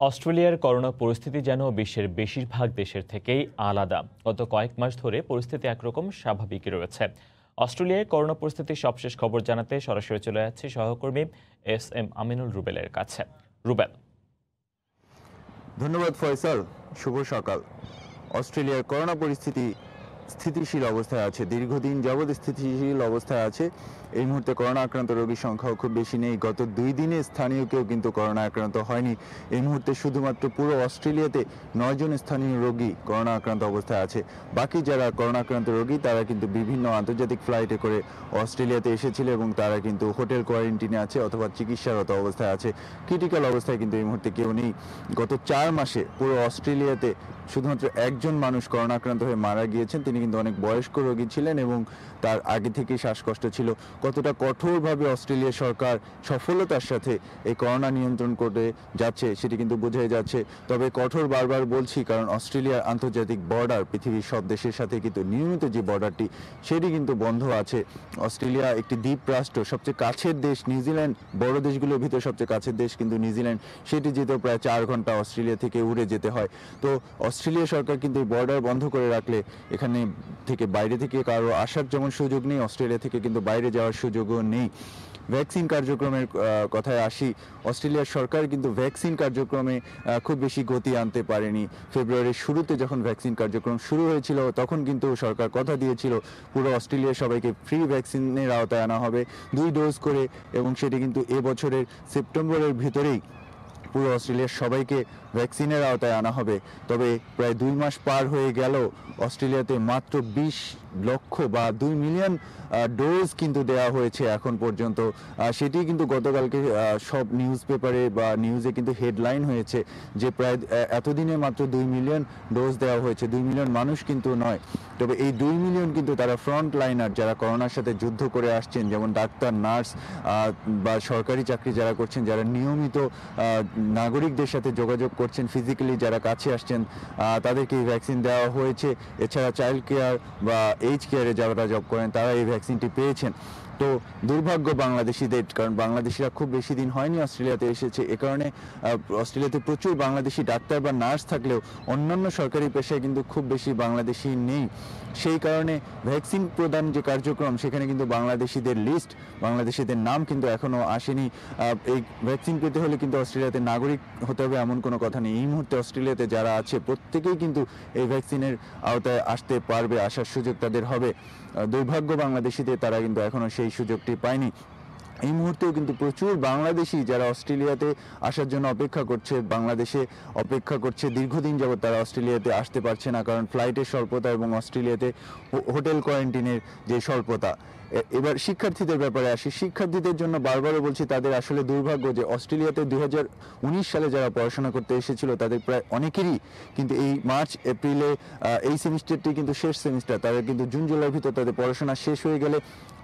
অস্ট্রেলিয়ার করোনা পরিস্থিতি যেন বিশ্বের বেশিরভাগ দেশের থেকেই আলাদা। গত কয়েক মাস ধরে পরিস্থিতি একরকম স্বাভাবিকই রয়েছে। অস্ট্রেলিয়ায় করোনা পরিস্থিতির সবশেষ খবর জানাতে সরাসরি চলে যাচ্ছে সহকর্মী এস এম আমিনুল রুবেলের কাছে। রুবেল। ধন্যবাদ ফয়সাল, শুভ সকাল। অস্ট্রেলিয়ার করোনা পরিস্থিতি স্থিতিশীল অবস্থায় আছে, দীর্ঘদিন যাবৎ স্থিতিশীল অবস্থায় আছে। এই মুহূর্তে করোনা আক্রান্ত রোগীর সংখ্যাও খুব বেশি নেই। গত দুই দিনে স্থানীয় কেউ কিন্তু করোনা আক্রান্ত হয়নি। এই মুহূর্তে শুধুমাত্র পুরো অস্ট্রেলিয়াতে নয়জন স্থানীয় রোগী করোনা আক্রান্ত অবস্থায় আছে। বাকি যারা করোনা আক্রান্ত রোগী, তারা কিন্তু বিভিন্ন আন্তর্জাতিক ফ্লাইটে করে অস্ট্রেলিয়াতে এসেছিল এবং তারা কিন্তু হোটেল কোয়ারেন্টিনে আছে অথবা চিকিৎসারত অবস্থায় আছে। ক্রিটিক্যাল অবস্থায় কিন্তু এই মুহূর্তে কেউ নেই। গত চার মাসে পুরো অস্ট্রেলিয়াতে শুধুমাত্র একজন মানুষ করোনা আক্রান্ত হয়ে মারা গিয়েছেন। তিনি কিন্তু অনেক বয়স্ক রোগী ছিলেন এবং তার আগে থেকেই শ্বাসকষ্ট ছিল। কতটা কঠোরভাবে অস্ট্রেলিয়া সরকার সফলতার সাথে এই করোনা নিয়ন্ত্রণ করে যাচ্ছে সেটি কিন্তু বোঝাই যাচ্ছে। তবে কঠোর বারবার বলছি, কারণ অস্ট্রেলিয়ার আন্তর্জাতিক বর্ডার পৃথিবীর সব দেশের সাথে কিন্তু নিয়মিত যে বর্ডারটি সেটি কিন্তু বন্ধ আছে। অস্ট্রেলিয়া একটি দ্বীপ রাষ্ট্র, সবচেয়ে কাছের দেশ নিউজিল্যান্ড, বড় দেশগুলোর ভিতরে সবচেয়ে কাছের দেশ কিন্তু নিউজিল্যান্ড। সেটি যেতেও প্রায় চার ঘণ্টা অস্ট্রেলিয়া থেকে উড়ে যেতে হয়। তো অস্ট্রেলিয়া সরকার কিন্তু এই বর্ডার বন্ধ করে রাখলে এখানে থেকে বাইরে থেকে কারও আসার যেমন সুযোগ নেই, অস্ট্রেলিয়া থেকে কিন্তু বাইরে যাওয়ার সুযোগও নেই। ভ্যাকসিন কার্যক্রমের কথায় আসি, অস্ট্রেলিয়ার সরকার কিন্তু ভ্যাকসিন কার্যক্রমে খুব বেশি গতি আনতে পারেনি। ফেব্রুয়ারির শুরুতে যখন ভ্যাকসিন কার্যক্রম শুরু হয়েছিল, তখন কিন্তু সরকার কথা দিয়েছিল, পুরো অস্ট্রেলিয়ার সবাইকে ফ্রি ভ্যাকসিনের আওতায় আনা হবে। দুই ডোজ করে, এবং সেটি কিন্তু এবছরের সেপ্টেম্বরের ভিতরেই পুরো অস্ট্রেলিয়ার সবাইকে ভ্যাকসিনের আওতায় আনা হবে। তবে প্রায় দুই মাস পার হয়ে গেল, অস্ট্রেলিয়াতে মাত্র বিশ লক্ষ বা দুই মিলিয়ন ডোজ কিন্তু দেওয়া হয়েছে এখন পর্যন্ত। সেটি কিন্তু গতকালকে সব নিউজ পেপারে বা নিউজে কিন্তু হেডলাইন হয়েছে যে প্রায় এতদিনে মাত্র দুই মিলিয়ন ডোজ দেওয়া হয়েছে। দুই মিলিয়ন মানুষ কিন্তু নয়। তবে এই দুই মিলিয়ন কিন্তু তারা ফ্রন্ট লাইনার যারা করোনার সাথে যুদ্ধ করে আসছেন, যেমন ডাক্তার, নার্স বা সরকারি চাকরি যারা করছেন, যারা নিয়মিত নাগরিকদের সাথে যোগাযোগ করছেন ফিজিক্যালি যারা কাছে আসছেন তাদেরকে এই ভ্যাকসিন দেওয়া হয়েছে। এছাড়া চাইল্ড কেয়ার বা এইজ কেয়ারে যারা জব করেন, তারা এই ভ্যাকসিনটি পেয়েছেন। তো দুর্ভাগ্য বাংলাদেশিদের, কারণ বাংলাদেশিরা খুব বেশি দিন হয়নি অস্ট্রেলিয়াতে এসেছে। এ কারণে অস্ট্রেলিয়াতে প্রচুর বাংলাদেশি ডাক্তার বা নার্স থাকলেও অন্যান্য সরকারি পেশায় কিন্তু খুব বেশি বাংলাদেশি নেই। সেই কারণে ভ্যাকসিন প্রদান যে কার্যক্রম, সেখানে কিন্তু বাংলাদেশিদের লিস্ট বাংলাদেশিদের নাম কিন্তু এখনও আসেনি। এই ভ্যাকসিন পেতে হলে কিন্তু অস্ট্রেলিয়াতে নাগরিক হতে হবে এমন কোনো কথা নেই। এই মুহূর্তে অস্ট্রেলিয়াতে যারা আছে, প্রত্যেকেই কিন্তু এই ভ্যাকসিনের আওতায় আসতে পারবে, আসার সুযোগ তাদের হবে। দুর্ভাগ্য বাংলাদেশিদের, তারা কিন্তু এখনও সেই সুযোগটি পায়নি। এই মুহূর্তেও কিন্তু প্রচুর বাংলাদেশি যারা অস্ট্রেলিয়াতে আসার জন্য অপেক্ষা করছে, বাংলাদেশে অপেক্ষা করছে, দীর্ঘদিন যাবত তারা অস্ট্রেলিয়াতে আসতে পারছে না কারণ ফ্লাইটের স্বল্পতা এবং অস্ট্রেলিয়াতে হোটেল কোয়ারেন্টিনের যে স্বল্পতা। এবার শিক্ষার্থীদের ব্যাপারে আসি। শিক্ষার্থীদের জন্য বারবারও বলছি তাদের আসলে দুর্ভাগ্য যে অস্ট্রেলিয়াতে দু হাজার উনিশ সালে যারা পড়াশোনা করতে এসেছিল তাদের প্রায় অনেকেরই কিন্তু এই মার্চ, এপ্রিলে এই সেমিস্টারটি কিন্তু শেষ সেমিস্টার। তাদের কিন্তু জুন, জুলাইয়ের ভিতর তাদের পড়াশোনা শেষ হয়ে গেলে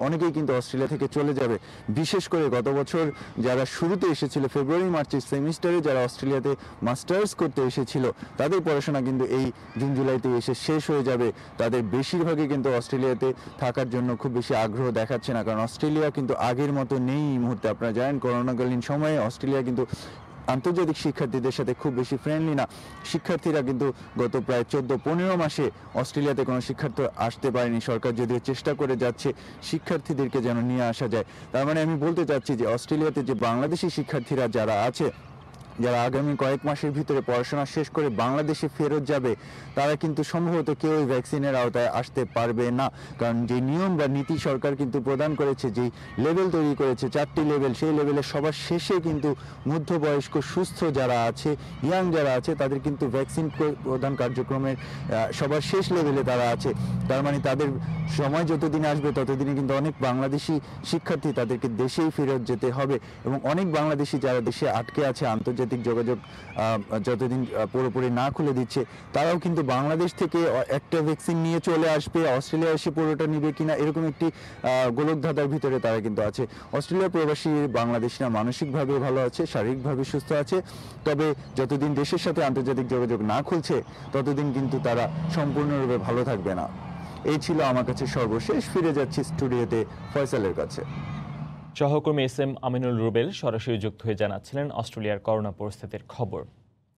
অনেকেই কিন্তু অস্ট্রেলিয়া থেকে চলে যাবে। বিশেষ করে গত বছর যারা শুরুতে এসেছিল, ফেব্রুয়ারি, মার্চের সেমিস্টারে যারা অস্ট্রেলিয়াতে মাস্টার্স করতে এসেছিল, তাদের পড়াশোনা কিন্তু এই জুন, জুলাইতে এসে শেষ হয়ে যাবে। তাদের বেশিরভাগই কিন্তু অস্ট্রেলিয়াতে থাকার জন্য খুব বেশি আগ্রহ দেখাচ্ছে না, কারণ অস্ট্রেলিয়া কিন্তু আগের মতো নেই এই মুহূর্তে। আপনারা জানেন, করোনাকালীন সময়ে অস্ট্রেলিয়া কিন্তু আন্তর্জাতিক শিক্ষার্থীদের সাথে খুব বেশি ফ্রেন্ডলি না। শিক্ষার্থীরা কিন্তু গত প্রায় চোদ্দ, পনেরো মাসে অস্ট্রেলিয়াতে কোনো শিক্ষার্থী আসতে পারেনি। সরকার যদিও চেষ্টা করে যাচ্ছে শিক্ষার্থীদেরকে যেন নিয়ে আসা যায়। তার মানে আমি বলতে চাচ্ছি যে অস্ট্রেলিয়াতে যে বাংলাদেশি শিক্ষার্থীরা যারা আছে যারা আগামী কয়েক মাসের ভিতরে পড়াশোনা শেষ করে বাংলাদেশে ফেরত যাবে, তারা কিন্তু সম্ভবত কেউ ভ্যাকসিনের আওতায় আসতে পারবে না। কারণ যে নিয়ম বা নীতি সরকার কিন্তু প্রদান করেছে, যে লেভেল তৈরি করেছে, চারটি লেভেল, সেই লেভেলের সবার শেষে কিন্তু মধ্যবয়স্ক, সুস্থ যারা আছে ইয়াং যারা আছে, তাদের কিন্তু ভ্যাকসিন প্রদান কার্যক্রমের সবার শেষ লেভেলে তারা আছে। তার মানে তাদের সময় যতদিন আসবে, ততদিনে কিন্তু অনেক বাংলাদেশি শিক্ষার্থী তাদেরকে দেশেই ফেরত যেতে হবে এবং অনেক বাংলাদেশি যারা দেশে আটকে আছে, আন্তর্জাতিক যোগাযোগ যতদিন পুরোপুরি না খুলে দিচ্ছে, তারাও কিন্তু বাংলাদেশ থেকে একটা ভ্যাকসিন নিয়ে চলে আসবে, অস্ট্রেলিয়া এসে পুরোটা নিবে কিনা, এরকম একটি গোলকধাঁধার ভিতরে তারা কিন্তু আছে। অস্ট্রেলিয়া প্রবাসী বাংলাদেশিরা মানসিকভাবে ভালো আছে, শারীরিকভাবে সুস্থ আছে, তবে যতদিন দেশের সাথে আন্তর্জাতিক যোগাযোগ না খুলছে, ততদিন কিন্তু তারা সম্পূর্ণরূপে ভালো থাকবে না। এই ছিল আমার কাছে সর্বশেষ, ফিরে যাচ্ছি স্টুডিওতে ফয়সালের কাছে। সহকর্মী এস এম আমিনুল রুবেল সরাসরি যুক্ত হয়ে জানাচ্ছিলেন অস্ট্রেলিয়ার করোনা পরিস্থিতির খবর।